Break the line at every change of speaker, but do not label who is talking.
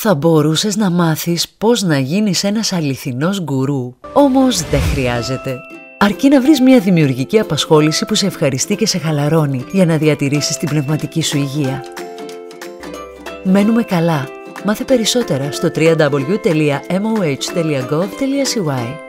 Θα μπορούσες να μάθεις πώς να γίνεις ένας αληθινός γκουρού. Όμως δεν χρειάζεται. Αρκεί να βρεις μια δημιουργική απασχόληση που σε ευχαριστεί και σε χαλαρώνει για να διατηρήσεις την πνευματική σου υγεία. Μένουμε καλά. Μάθε περισσότερα στο www.moh.gov.cy